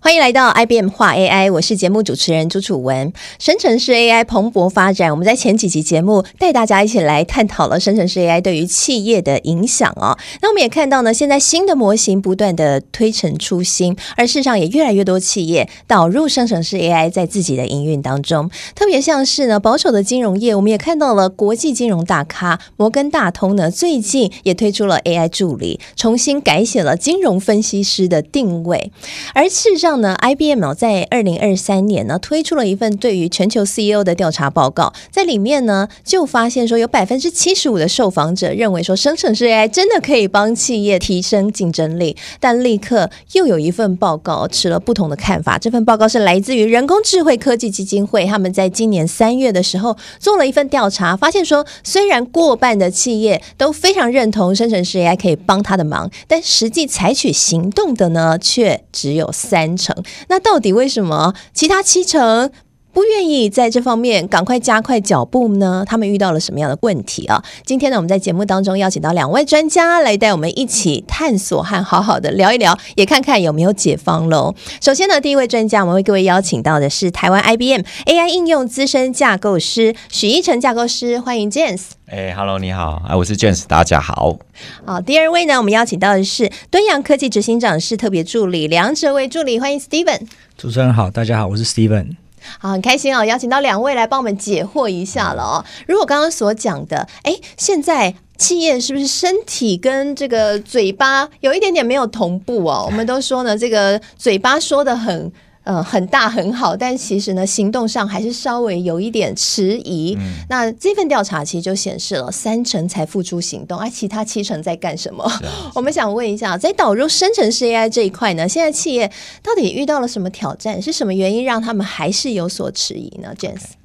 欢迎来到 IBM 画 AI，我是节目主持人朱楚文。生成式 AI 蓬勃发展，我们在前几集节目带大家一起来探讨了生成式 AI 对于企业的影响哦。那我们也看到呢，现在新的模型不断的推陈出新，而市场也越来越多企业导入生成式 AI 在自己的营运当中。特别像是呢保守的金融业，我们也看到了国际金融大咖摩根大通呢，最近也推出了 AI 助理，重新改写了金融分析师的定位，而事实上。呢，IBM 在二零二三年呢推出了一份对于全球 CEO 的调查报告，在里面呢就发现说，有百分之七十五的受访者认为说，生成式 AI 真的可以帮企业提升竞争力，但立刻又有一份报告持了不同的看法。这份报告是来自于人工智慧科技基金会，他们在今年三月的时候做了一份调查，发现说，虽然过半的企业都非常认同生成式 AI 可以帮他的忙，但实际采取行动的呢，却只有三。成。那到底为什么其他七成不愿意在这方面赶快加快脚步呢？他们遇到了什么样的问题啊？今天呢，我们在节目当中邀请到两位专家来带我们一起探索和好好的聊一聊，也看看有没有解方喽。首先呢，第一位专家，我们为各位邀请到的是台湾 IBM AI 应用资深架构师许一成架构师，欢迎 James。哎，Hello，你好，哎，我是 James，大家好。好，第二位呢，我们邀请到的是敦洋科技执行长室特别助理梁哲伟助理，欢迎 Steven。主持人好，大家好，我是 Steven。好，很开心哦，邀请到两位来帮我们解惑一下了哦。如果刚刚所讲的，哎，现在气焰是不是身体跟这个嘴巴有一点点没有同步哦？我们都说呢，这个嘴巴说的很。嗯，很大很好，但其实呢，行动上还是稍微有一点迟疑。那这份调查其实就显示了三成才付诸行动，而其他七成在干什么？我们想问一下，在导入生成式 AI 这一块呢，现在企业到底遇到了什么挑战？是什么原因让他们还是有所迟疑呢？James。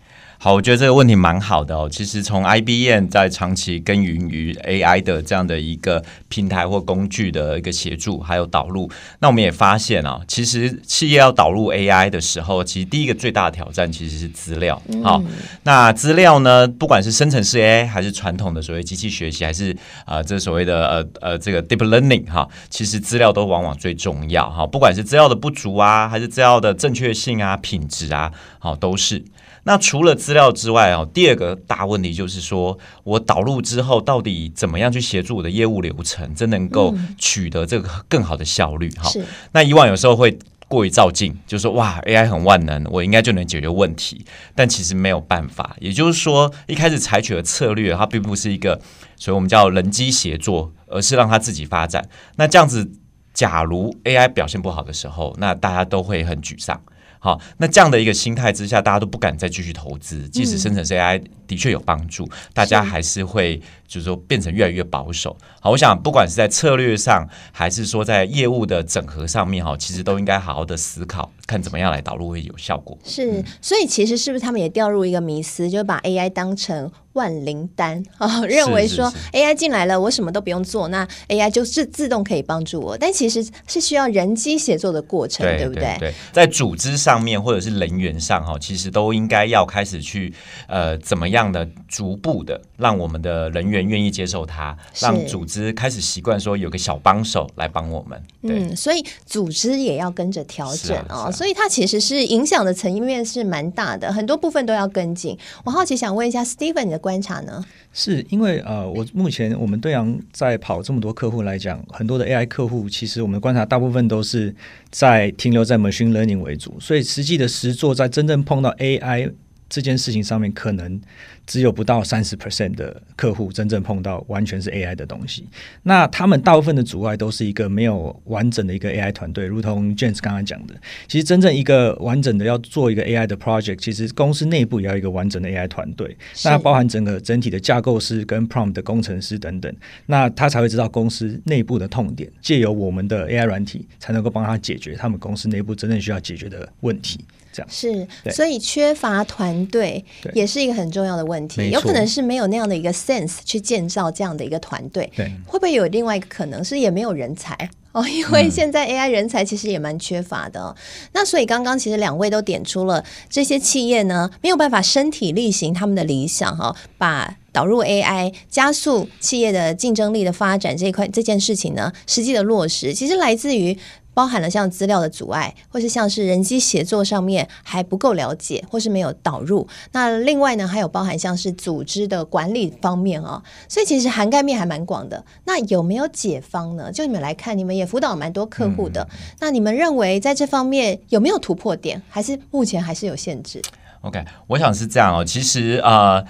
好，我觉得这个问题蛮好的哦。其实从 IBM 在长期耕耘于 AI 的这样的一个平台或工具的一个协助，还有导入，那我们也发现啊，其实企业要导入 AI 的时候，其实第一个最大的挑战其实是资料。好，那资料呢，不管是生成式 AI 还是传统的所谓机器学习，还是啊这所谓的呃呃这个 Deep Learning 哈，其实资料都往往最重要哈。不管是资料的不足啊，还是资料的正确性啊、品质啊，好都是。那除了资料之外啊，第二个大问题就是说，我导入之后到底怎么样去协助我的业务流程，真能够取得这个更好的效率？哈，那以往有时候会过于照镜，就说哇，AI 很万能，我应该就能解决问题，但其实没有办法。也就是说，一开始采取的策略，它并不是一个，所以我们叫人机协作，而是让它自己发展。那这样子，假如 AI 表现不好的时候，那大家都会很沮丧。好，那这样的一个心态之下，大家都不敢再继续投资，即使生成 AI 的确有帮助，大家还是会。就是说，变成越来越保守。好，我想不管是在策略上，还是说在业务的整合上面，哈，其实都应该好好的思考，看怎么样来导入会有效果。是，所以其实是不是他们也掉入一个迷思，就是把 AI 当成万灵丹啊，认为说 AI 进来了，我什么都不用做，那 AI 就是自动可以帮助我。但其实是需要人机协作的过程，对不对？对，在组织上面或者是人员上，哈，其实都应该要开始去呃，怎么样的逐步的让我们的人员。愿意接受它，让组织开始习惯说有个小帮手来帮我们。嗯，所以组织也要跟着调整哦。所以它其实是影响的层面是蛮大的，很多部分都要跟进。我好奇想问一下，Steven，你的观察呢？是因为呃，我目前我们对阳在跑这么多客户来讲，很多的 AI 客户，其实我们观察大部分都是在停留在 machine learning 为主，所以实际的实做在真正碰到 AI。这件事情上面，可能只有不到三十 percent 的客户真正碰到完全是 AI 的东西。那他们大部分的阻碍都是一个没有完整的一个 AI 团队，如同 James 刚刚讲的，其实真正一个完整的要做一个 AI 的 project，其实公司内部也要一个完整的 AI 团队，那包含整个整体的架构师跟 prompt 的工程师等等，那他才会知道公司内部的痛点，借由我们的 AI 软体，才能够帮他解决他们公司内部真正需要解决的问题。是，所以缺乏团队也是一个很重要的问题。有可能是没有那样的一个 sense 去建造这样的一个团队。对，会不会有另外一个可能是也没有人才 哦？因为现在 AI 人才其实也蛮缺乏的。那所以刚刚其实两位都点出了这些企业呢没有办法身体力行他们的理想哈，把导入 AI 加速企业的竞争力的发展这一块这件事情呢，实际的落实其实来自于。包含了像资料的阻碍，或是像是人机协作上面还不够了解，或是没有导入。那另外呢，还有包含像是组织的管理方面哦，所以其实涵盖面还蛮广的。那有没有解方呢？就你们来看，你们也辅导蛮多客户的，那你们认为在这方面有没有突破点，还是目前还是有限制？OK，我想是这样哦。其实呃，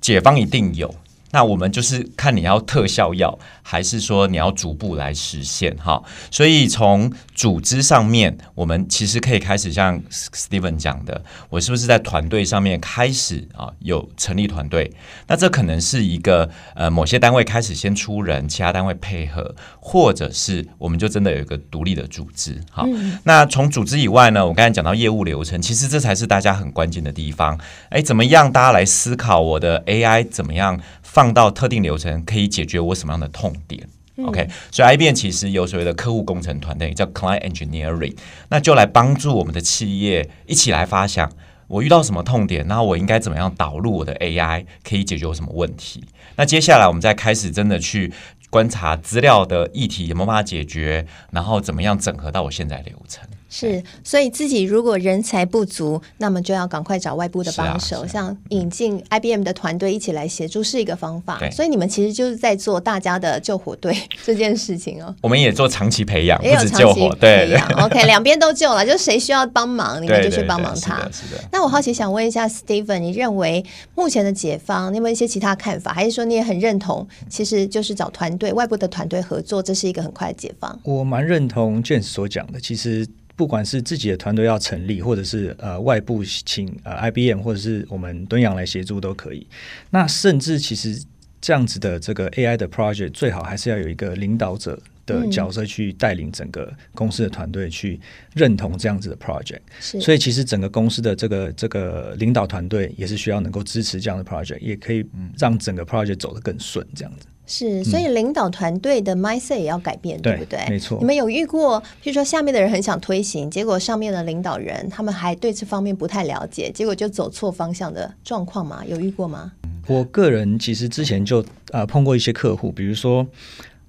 解方一定有，那我们就是看你要特效药，还是说你要逐步来实现哈。所以从组织上面，我们其实可以开始像 Steven 讲的，我是不是在团队上面开始啊有成立团队？那这可能是一个呃某些单位开始先出人，其他单位配合，或者是我们就真的有一个独立的组织。好，那从组织以外呢，我刚才讲到业务流程，其实这才是大家很关键的地方。哎，怎么样大家来思考我的 AI 怎么样放到特定流程，可以解决我什么样的痛点？OK，所以 IBM 其实有所谓的客户工程团队，叫 Client Engineering，那就来帮助我们的企业一起来发想，我遇到什么痛点，然后我应该怎么样导入我的 AI，可以解决我什么问题。那接下来我们再开始真的去观察资料的议题有没有办法解决，然后怎么样整合到我现在流程。是，所以自己如果人才不足，那么就要赶快找外部的帮手，啊啊像引进 IBM 的团队一起来协助是一个方法。所以你们其实就是在做大家的救火队 这件事情哦。我们也做长期培养，也有不止救火，长期培对对养，OK，两边都救了，就谁需要帮忙，你们就去帮忙他对是的。是的。那我好奇想问一下 Steven，你认为目前的解放，你有没有一些其他看法？还是说你也很认同，其实就是找团队、外部的团队合作，这是一个很快的解放？我蛮认同 James 所讲的，其实不管是自己的团队要成立，或者是呃外部请呃 IBM 或者是我们敦阳来协助都可以。那甚至其实这样子的这个 AI 的 project 最好还是要有一个领导者的角色去带领整个公司的团队去认同这样子的 project。所以其实整个公司的这个这个领导团队也是需要能够支持这样的 project，也可以让整个 project 走得更顺，这样子。是，所以领导团队的 mindset 也要改变，对对不对？没错你们有遇过，譬如说下面的人很想推行，结果上面的领导人他们还对这方面不太了解，结果就走错方向的状况吗？有遇过吗？我个人其实之前就呃碰过一些客户，比如说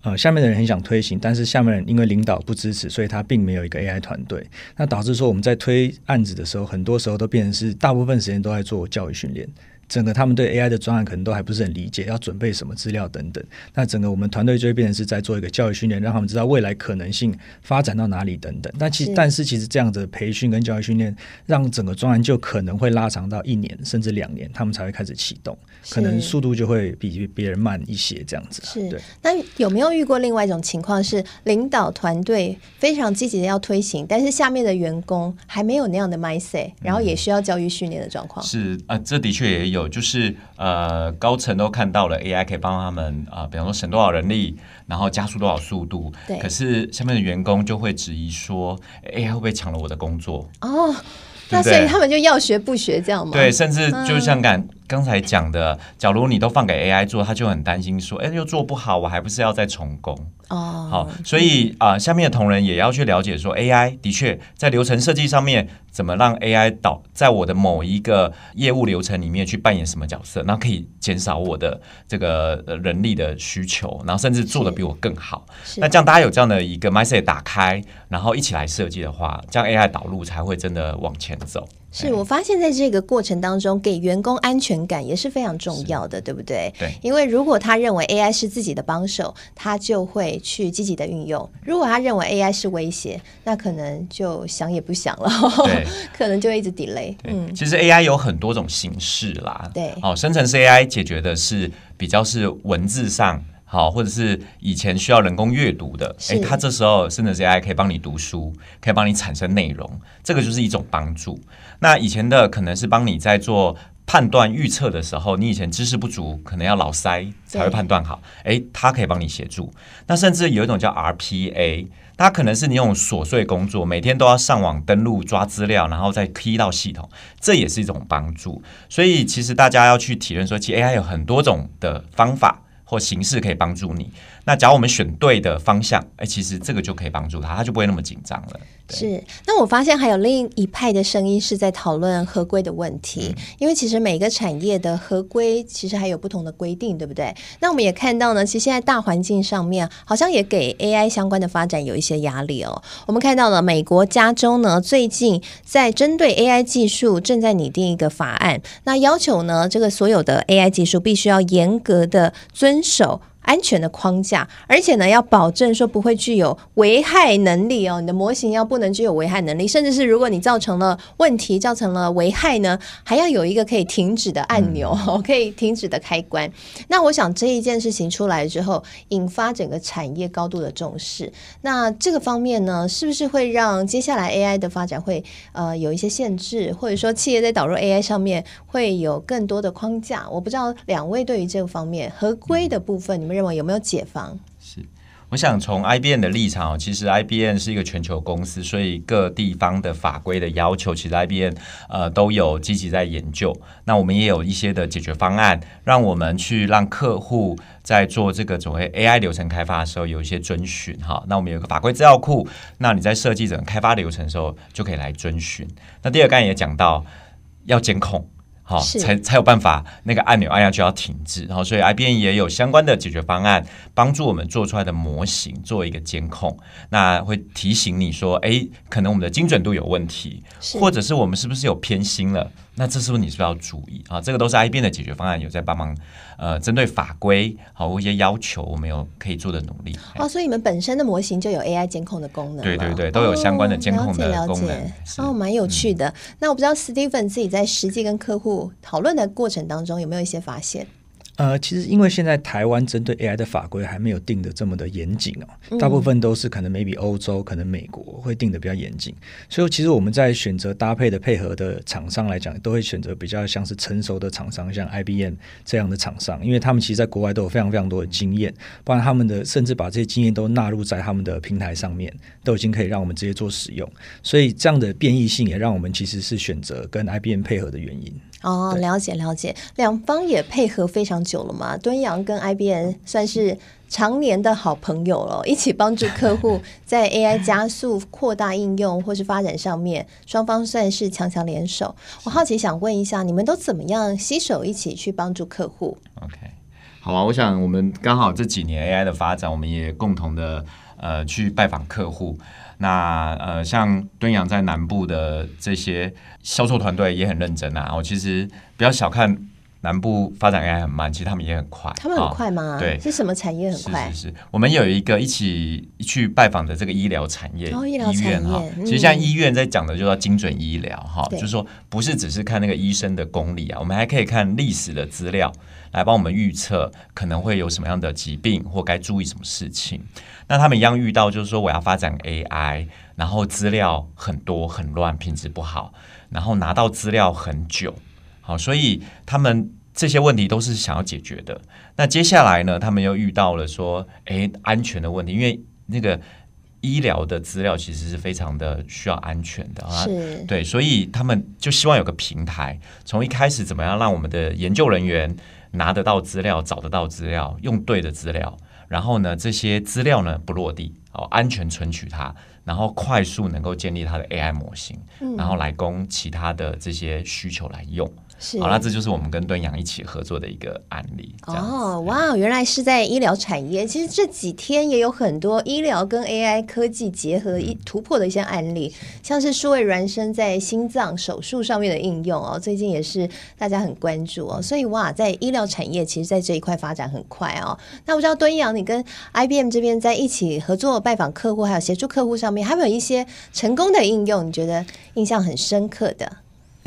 呃下面的人很想推行，但是下面人因为领导不支持，所以他并没有一个 AI 团队，那导致说我们在推案子的时候，很多时候都变成是大部分时间都在做教育训练。整个他们对 AI 的专案可能都还不是很理解，要准备什么资料等等。那整个我们团队就会变成是在做一个教育训练，让他们知道未来可能性发展到哪里等等。但其实但是其实这样的培训跟教育训练，让整个专案就可能会拉长到一年甚至两年，他们才会开始启动，可能速度就会比别人慢一些这样子啊。是对。那有没有遇过另外一种情况是，领导团队非常积极的要推行，但是下面的员工还没有那样的 mindset，然后也需要教育训练的状况？是啊、呃这的确也有，就是呃，高层都看到了 AI 可以帮他们啊、呃比方说省多少人力，然后加速多少速度。对可是下面的员工就会质疑说，AI 会不会抢了我的工作？哦，对对那所以他们就要学不学这样吗？对，甚至就像嗯刚刚才讲的，假如你都放给 AI 做，他就很担心说，哎，又做不好，我还不是要再重工？哦，好，所以啊、下面的同仁也要去了解说，AI 的确在流程设计上面，怎么让 AI 导在我的某一个业务流程里面去扮演什么角色，然后可以减少我的这个呃人力的需求，然后甚至做的比我更好。是那这样大家有这样的一个 mindset 打开，然后一起来设计的话，这样 AI 导入才会真的往前走。是我发现在这个过程当中，给员工安全感也是非常重要的，对不对？对因为如果他认为 AI 是自己的帮手，他就会去积极的运用；如果他认为 AI 是威胁，那可能就想也不想了，可能就会一直 delay。嗯，其实 AI 有很多种形式啦。对哦，生成式 AI 解决的是比较是文字上。好，或者是以前需要人工阅读的，是诶，它这时候生成式 AI 可以帮你读书，可以帮你产生内容，这个就是一种帮助。那以前的可能是帮你在做判断预测的时候，你以前知识不足，可能要老塞才会判断好，诶，它可以帮你协助。那甚至有一种叫 RPA，它可能是你那种琐碎工作，每天都要上网登录抓资料，然后再 key 到系统，这也是一种帮助。所以其实大家要去体认说，其实 AI 有很多种的方法。或形式可以帮助你。那只要我们选对的方向，哎，其实这个就可以帮助他，他就不会那么紧张了。是，那我发现还有另一派的声音是在讨论合规的问题，因为其实每个产业的合规其实还有不同的规定，对不对？那我们也看到呢，其实现在大环境上面好像也给 AI 相关的发展有一些压力哦。我们看到了美国加州呢，最近在针对 AI 技术正在拟定一个法案，那要求呢，这个所有的 AI 技术必须要严格的遵守。安全的框架，而且呢，要保证说不会具有危害能力哦。你的模型要不能具有危害能力，甚至是如果你造成了问题，造成了危害呢，还要有一个可以停止的按钮，可以停止的开关。那我想这一件事情出来之后，引发整个产业高度的重视。那这个方面呢，是不是会让接下来 AI 的发展会呃有一些限制，或者说企业在导入 AI 上面会有更多的框架？我不知道两位对于这个方面合规的部分，你们。认为有没有解放？是，我想从 IBM 的立场，其实 IBM 是一个全球公司，所以各地方的法规的要求，其实 IBM 呃都有积极在研究。那我们也有一些的解决方案，让我们去让客户在做这个所谓 AI 流程开发的时候有一些遵循哈。那我们有个法规资料库，那你在设计整个开发流程的时候就可以来遵循。那第二刚才也讲到要监控。好，才才有办法那个按钮按下去要停止，然后所以 IBM 也有相关的解决方案，帮助我们做出来的模型做一个监控，那会提醒你说，哎，可能我们的精准度有问题，或者是我们是不是有偏心了？那这是不是你是不是要注意啊？这个都是 IBM 的解决方案，有在帮忙。呃，针对法规好或一些要求，我们有可以做的努力。哦，所以你们本身的模型就有 AI 监控的功能。对对对，都有相关的监控的功能。哦，蛮有趣的。那我不知道 Steven 自己在实际跟客户讨论的过程当中，有没有一些发现？呃，其实因为现在台湾针对 AI 的法规还没有定的这么的严谨哦，大部分都是可能 maybe 欧洲、可能美国会定的比较严谨，所以其实我们在选择搭配的配合的厂商来讲，都会选择比较像是成熟的厂商，像 IBM 这样的厂商，因为他们其实在国外都有非常非常多的经验，不然他们的甚至把这些经验都纳入在他们的平台上面，都已经可以让我们直接做使用，所以这样的变异性也让我们其实是选择跟 IBM 配合的原因。哦，了解了解，两方也配合非常久了嘛。敦阳跟 IBM 算是常年的好朋友了，一起帮助客户 在 AI 加速扩大应用或是发展上面，双方算是强强联手。我好奇想问一下，你们都怎么样携手一起去帮助客户？OK，好啊，我想我们刚好这几年 AI 的发展，我们也共同的呃去拜访客户。那呃，像敦阳在南部的这些销售团队也很认真啊。我其实不要小看南部发展 AI 很慢，其实他们也很快。他们很快吗？对，是什么产业很快？是是是，我们有一个一起去拜访的这个医疗产业，医疗产业哈。其实像医院在讲的就叫精准医疗哈，就是说不是只是看那个医生的功力啊，我们还可以看历史的资料来帮我们预测可能会有什么样的疾病或该注意什么事情。那他们一样遇到，就是说我要发展 AI，然后资料很多很乱，品质不好，然后拿到资料很久，好，所以他们这些问题都是想要解决的。那接下来呢，他们又遇到了说，哎，安全的问题，因为那个医疗的资料其实是非常的需要安全的啊，对，所以他们就希望有个平台，从一开始怎么样让我们的研究人员拿得到资料，找得到资料，用对的资料。然后呢，这些资料呢不落地，哦，安全存取它，然后快速能够建立它的 AI 模型，然后来供其他的这些需求来用。好，那这就是我们跟敦阳一起合作的一个案例。哦，哇，原来是在医疗产业。其实这几天也有很多医疗跟 AI 科技结合一突破的一些案例，像是数位孪生在心脏手术上面的应用哦，最近也是大家很关注哦。所以哇，在医疗产业，其实在这一块发展很快哦。那我知道敦阳，你跟 IBM 这边在一起合作拜访客户，还有协助客户上面，还有一些成功的应用，你觉得印象很深刻的？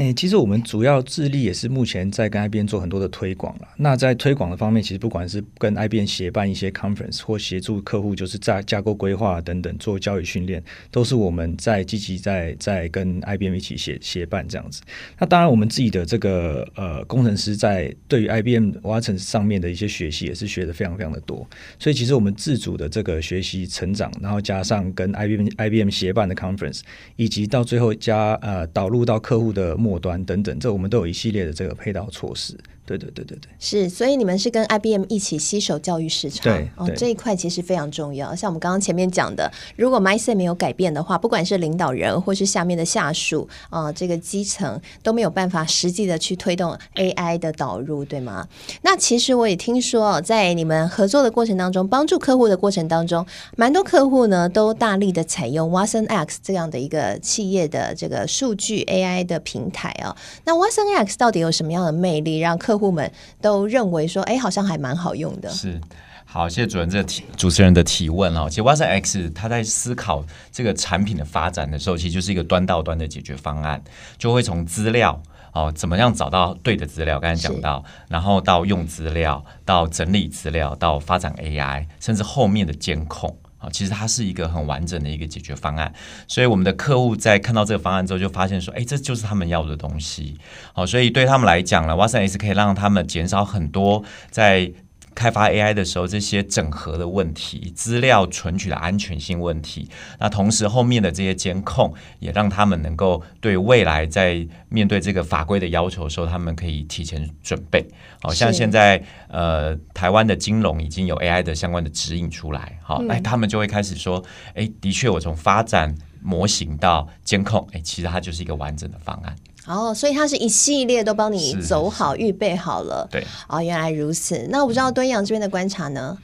诶，其实我们主要致力也是目前在跟 IBM 做很多的推广了。那在推广的方面，其实不管是跟 IBM 协办一些 conference，或协助客户就是在架构规划等等做教育训练，都是我们在积极在在跟 IBM 一起协协办这样子。那当然，我们自己的这个呃工程师在对于 IBM 挖层上面的一些学习，也是学的非常非常的多。所以其实我们自主的这个学习成长，然后加上跟 IBM IBM 协办的 conference，以及到最后加呃导入到客户的目。末端等等，这我们都有一系列的这个配套措施。对对对对对。是，所以你们是跟 IBM 一起携手教育市场，对哦，这一块其实非常重要。像我们刚刚前面讲的，如果 mindset 没有改变的话，不管是领导人或是下面的下属啊、这个基层都没有办法实际的去推动 AI 的导入，对吗？那其实我也听说，在你们合作的过程当中，帮助客户的过程当中，蛮多客户呢都大力的采用 Watson X 这样的一个企业的这个数据 AI 的平台啊、那 Watson X 到底有什么样的魅力，让客户们都认为说，哎，好像还蛮好用的？是。好，谢谢主任这个提主持人的提问哦。其实 Watson X 他在思考这个产品的发展的时候，其实就是一个端到端的解决方案，就会从资料哦，怎么样找到对的资料，刚才讲到，然后到用资料，到整理资料，到发展 AI，甚至后面的监控。啊，其实它是一个很完整的一个解决方案，所以我们的客户在看到这个方案之后，就发现说，哎，这就是他们要的东西。好，所以对他们来讲呢，Watson X 可以让他们减少很多在开发 AI 的时候这些整合的问题、资料存取的安全性问题。那同时后面的这些监控，也让他们能够对未来在面对这个法规的要求的时候，他们可以提前准备。好像现在呃，台湾的金融已经有 AI 的相关的指引出来，好，哎、他们就会开始说，哎，的确，我从发展模型到监控，哎，其实它就是一个完整的方案。哦，所以它是一系列都帮你走好、预备好了。对，哦，原来如此。那我不知道敦阳这边的观察呢？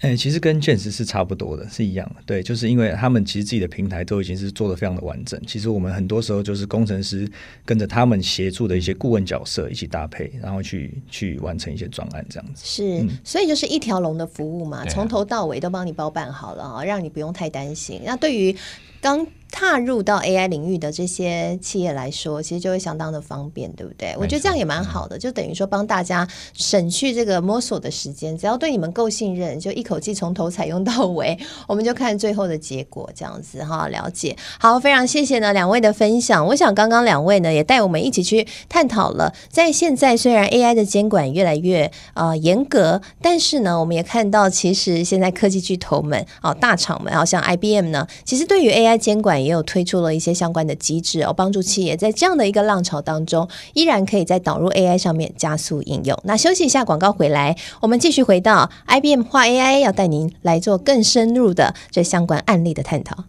哎、其实跟 Jens 是差不多的，是一样的。对，就是因为他们其实自己的平台都已经是做的非常的完整。其实我们很多时候就是工程师跟着他们协助的一些顾问角色一起搭配，然后去去完成一些专案这样子。是，所以就是一条龙的服务嘛，从头到尾都帮你包办好了啊，让你不用太担心。那对于刚踏入到 AI 领域的这些企业来说，其实就会相当的方便，对不对？我觉得这样也蛮好的，就等于说帮大家省去这个摸索的时间，只要对你们够信任，就一口气从头采用到尾，我们就看最后的结果，这样子哈，了解。好，非常谢谢呢两位的分享。我想刚刚两位呢也带我们一起去探讨了，在现在虽然 AI 的监管越来越呃严格，但是呢，我们也看到其实现在科技巨头们哦大厂们，好像 IBM 呢，其实对于 AI 监管也有推出了一些相关的机制哦，帮助企业在这样的一个浪潮当中，依然可以在导入 AI 上面加速应用。那休息一下，广告回来，我们继续回到 IBM 画 AI，要带您来做更深入的这相关案例的探讨。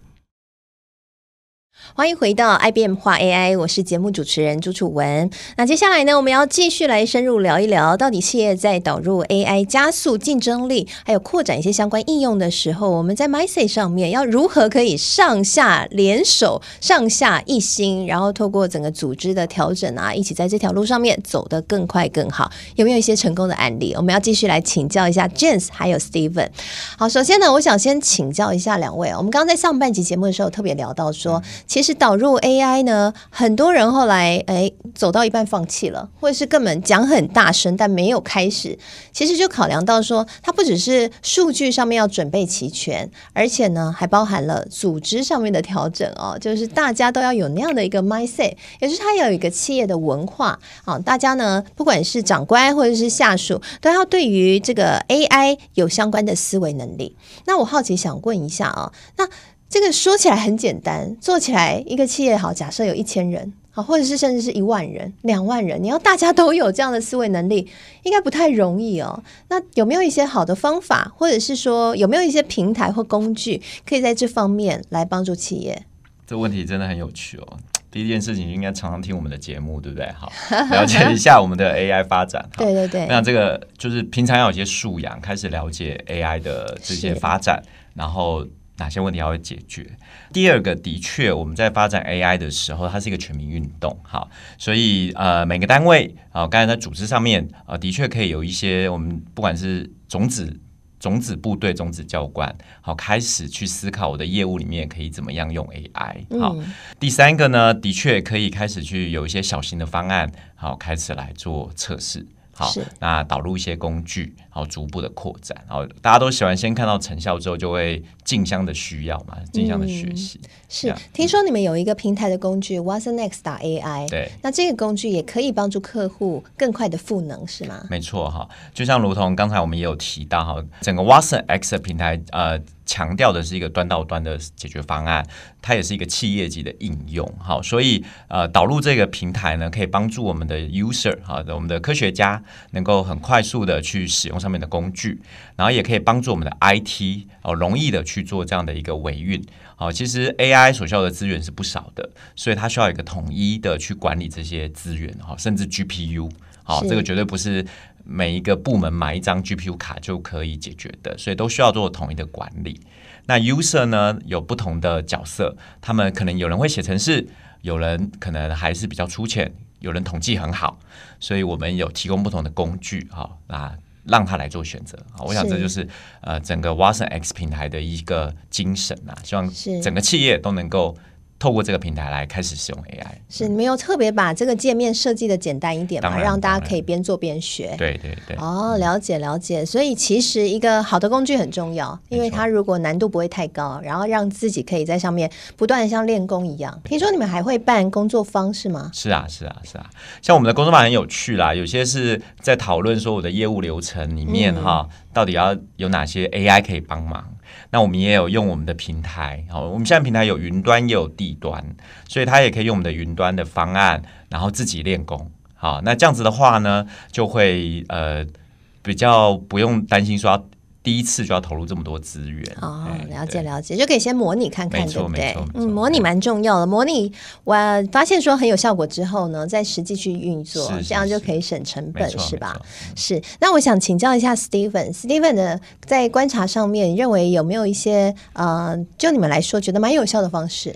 欢迎回到 IBM 化 AI，我是节目主持人朱楚文。那接下来呢，我们要继续来深入聊一聊，到底企业在导入 AI 加速竞争力，还有扩展一些相关应用的时候，我们在 MySay 上面要如何可以上下联手、上下一心，然后透过整个组织的调整啊，一起在这条路上面走得更快更好？有没有一些成功的案例？我们要继续来请教一下 James 还有 Steven。好，首先呢，我想先请教一下两位。我们刚刚在上半集节目的时候特别聊到说，其实导入 AI 呢，很多人后来哎走到一半放弃了，或者是根本讲很大声但没有开始。其实就考量到说，它不只是数据上面要准备齐全，而且呢还包含了组织上面的调整哦，就是大家都要有那样的一个 mindset，也就是它有一个企业的文化啊，大家呢不管是长官或者是下属，都要对于这个 AI 有相关的思维能力。那我好奇想问一下啊，那这个说起来很简单，做起来一个企业好，假设有一千人。好，或者是甚至是一万人、两万人，你要大家都有这样的思维能力，应该不太容易哦。那有没有一些好的方法，或者是说有没有一些平台或工具，可以在这方面来帮助企业？这问题真的很有趣哦。第一件事情应该常常听我们的节目，对不对？好，了解一下我们的 AI 发展。对对对，那这个就是平常要有一些素养，开始了解 AI 的这些发展，然后哪些问题要会解决。第二个，的确我们在发展 AI 的时候，它是一个全民运动，好，所以呃每个单位啊，刚才在组织上面啊、呃，的确可以有一些我们不管是种子。种子部队、种子教官，好，开始去思考我的业务里面可以怎么样用 AI。好，嗯第三个呢，的确可以开始去有一些小型的方案，好，开始来做测试。好，那导入一些工具，好，逐步的扩展。好，大家都喜欢先看到成效之后就会镜像的需要嘛，竞相的学习。是，听说你们有一个平台的工具 WatsonX 打 AI，对，那这个工具也可以帮助客户更快的赋能，是吗？没错哈，就像如同刚才我们也有提到哈，整个 WatsonX 的平台呃。强调的是一个端到端的解决方案，它也是一个企业级的应用。好，所以呃，导入这个平台呢，可以帮助我们的 user 好我们的科学家能够很快速的去使用上面的工具，然后也可以帮助我们的 IT 哦，容易的去做这样的一个维运。好，其实 AI 所需要的资源是不少的，所以它需要一个统一的去管理这些资源哈，甚至 GPU 好，这个绝对不是。每一个部门买一张 GPU 卡就可以解决的，所以都需要做统一的管理。那 user 呢有不同的角色，他们可能有人会写程式，有人可能还是比较粗浅，有人统计很好，所以我们有提供不同的工具哈，那让他来做选择啊。我想这就是呃整个 Watson X 平台的一个精神啊，希望整个企业都能够。透过这个平台来开始使用 AI，是你们有特别把这个界面设计的简单一点嘛，让大家可以边做边学。对对对。哦，了解了解。所以其实一个好的工具很重要，因为它如果难度不会太高，然后让自己可以在上面不断的像练功一样。听说你们还会办工作坊是吗？是啊是啊是啊，像我们的工作坊很有趣啦，有些是在讨论说我的业务流程里面哈，到底要有哪些 AI 可以帮忙。那我们也有用我们的平台，好，我们现在平台有云端也有地端，所以他也可以用我们的云端的方案，然后自己练功，好，那这样子的话呢，就会呃比较不用担心说。第一次就要投入这么多资源哦，了解了解，就可以先模拟看看，对不对？嗯，模拟蛮重要的。模拟我发现说很有效果之后呢，再实际去运作，这样就可以省成本，是吧？是。那我想请教一下 Steven，Steven 的在观察上面，认为有没有一些呃，就你们来说觉得蛮有效的方式？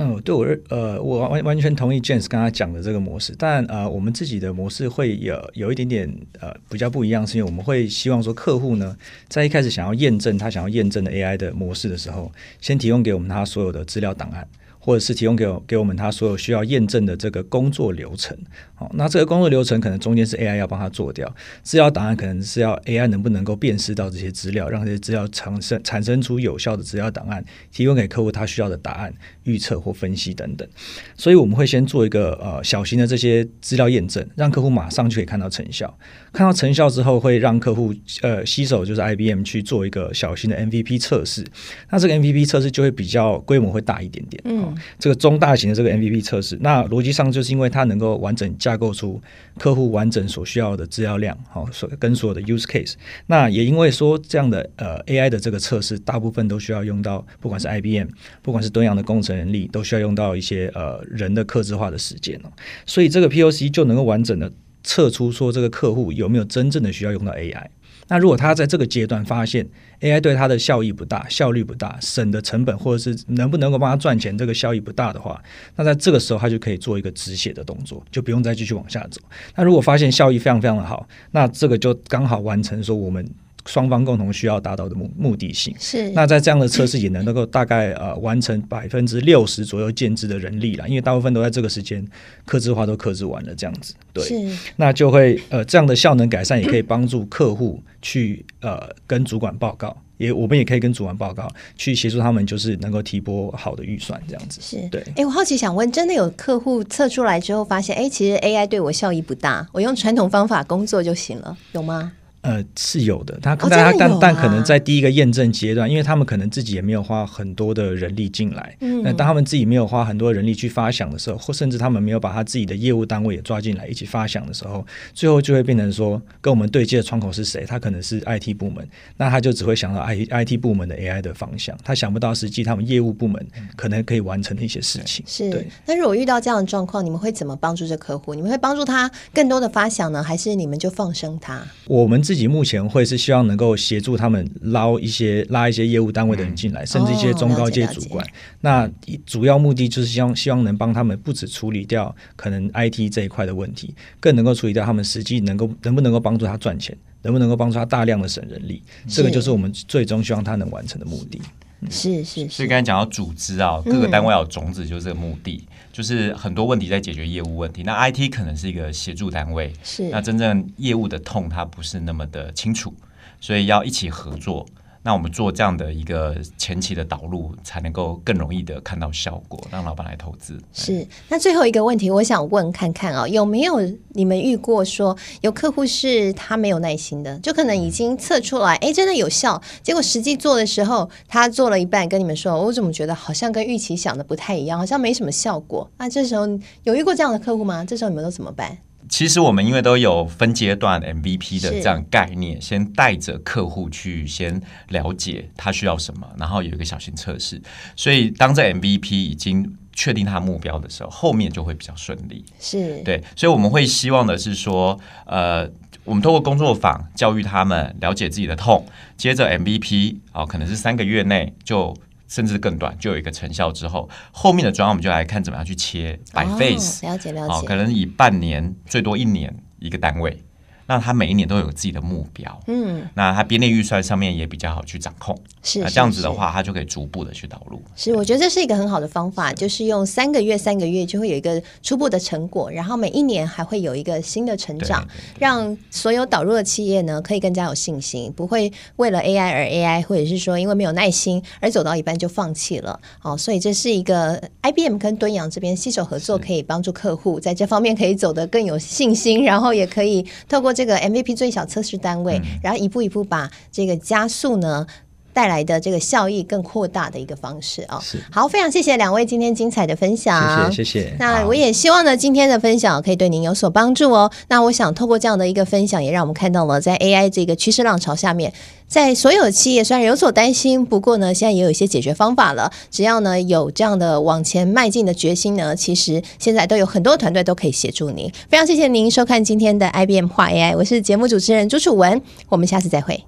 嗯，对我呃，我完完全同意 James 刚才讲的这个模式，但呃，我们自己的模式会有有一点点呃比较不一样，是因为我们会希望说客户呢，在一开始想要验证他想要验证的 AI 的模式的时候，先提供给我们他所有的资料档案。或者是提供给我给我们他所有需要验证的这个工作流程，好，那这个工作流程可能中间是 AI 要帮他做掉，资料档案可能是要 AI 能不能够辨识到这些资料，让这些资料产生产生出有效的资料档案，提供给客户他需要的答案、预测或分析等等。所以我们会先做一个呃小型的这些资料验证，让客户马上就可以看到成效。看到成效之后，会让客户呃携手就是 IBM 去做一个小型的 MVP 测试。那这个 MVP 测试就会比较规模会大一点点，嗯。这个中大型的这个 MVP 测试，那逻辑上就是因为它能够完整架构出客户完整所需要的资料量，好，所跟所有的 use case。那也因为说这样的呃 AI 的这个测试，大部分都需要用到，不管是 IBM，不管是敦洋的工程人力，都需要用到一些呃人的客制化的时间哦。所以这个 POC 就能够完整的测出说这个客户有没有真正的需要用到 AI。那如果他在这个阶段发现 AI 对他的效益不大、效率不大、省的成本或者是能不能够帮他赚钱，这个效益不大的话，那在这个时候他就可以做一个止血的动作，就不用再继续往下走。那如果发现效益非常非常的好，那这个就刚好完成说我们。双方共同需要达到的目目的性。是，那在这样的测试也能够大概呃完成百分之六十左右建制的人力了，因为大部分都在这个时间克制化都克制完了，这样子对，那就会呃这样的效能改善也可以帮助客户去呃跟主管报告，也我们也可以跟主管报告，去协助他们就是能够提拨好的预算这样子。是。对。哎，我好奇想问，真的有客户测出来之后发现，哎，其实 AI 对我效益不大，我用传统方法工作就行了，有吗？呃，是有的，他但但但可能在第一个验证阶段，因为他们可能自己也没有花很多的人力进来，嗯那当他们自己没有花很多人力去发想的时候，或甚至他们没有把他自己的业务单位也抓进来一起发想的时候，最后就会变成说，跟我们对接的窗口是谁？他可能是 IT 部门，那他就只会想到 I IT 部门的 AI 的方向，他想不到实际他们业务部门可能可以完成的一些事情。是，那如果遇到这样的状况，你们会怎么帮助这客户？你们会帮助他更多的发想呢，还是你们就放生他？我们自己目前会。是希望能够协助他们捞一些拉一些业务单位的人进来，甚至一些中高阶主管。那主要目的就是希望希望能帮他们不止处理掉可能 IT 这一块的问题，更能够处理掉他们实际能够能不能够帮助他赚钱，能不能够帮助他大量的省人力。这个就是我们最终希望他能完成的目的。是是，所以刚才讲到组织啊，各个单位要有种子，就是这个目的，就是很多问题在解决业务问题。那 IT 可能是一个协助单位，是。那真正业务的痛，它不是那么的清楚，所以要一起合作，那我们做这样的一个前期的导入，才能够更容易的看到效果，让老板来投资。是，那最后一个问题，我想问看看啊、有没有你们遇过说有客户是他没有耐心的，就可能已经测出来，哎，真的有效，结果实际做的时候，他做了一半，跟你们说，我怎么觉得好像跟预期想的不太一样，好像没什么效果。那这时候有遇过这样的客户吗？这时候你们都怎么办？其实我们因为都有分阶段 MVP 的这样概念，先带着客户去先了解他需要什么，然后有一个小型测试。所以当这 MVP 已经确定他目标的时候，后面就会比较顺利。是，对，所以我们会希望的是说，呃，我们透过工作坊教育他们了解自己的痛，接着 MVP 哦，可能是三个月内就。甚至更短，就有一个成效之后，后面的专案我们就来看怎么样去切 by 哦 phase，、了解了哦，解，可能以半年最多一年一个单位，那他每一年都有自己的目标，嗯，那他编列预算上面也比较好去掌控。是这样子的话，他就可以逐步的去导入。是，我觉得这是一个很好的方法，就是用三个月、三个月就会有一个初步的成果，然后每一年还会有一个新的成长，让所有导入的企业呢可以更加有信心，不会为了 AI 而 AI，或者是说因为没有耐心而走到一半就放弃了。哦，所以这是一个 IBM 跟敦阳这边携手合作，可以帮助客户在这方面可以走得更有信心，然后也可以透过这个 MVP 最小测试单位，然后一步一步把这个加速呢。带来的这个效益更扩大的一个方式啊、是好，非常谢谢两位今天精彩的分享，谢谢谢谢。那我也希望呢，今天的分享可以对您有所帮助哦。那我想透过这样的一个分享，也让我们看到了在 AI 这个趋势浪潮下面，在所有企业虽然有所担心，不过呢，现在也有一些解决方法了。只要呢有这样的往前迈进的决心呢，其实现在都有很多团队都可以协助您。非常谢谢您收看今天的 IBM 画 AI，我是节目主持人朱楚文，我们下次再会。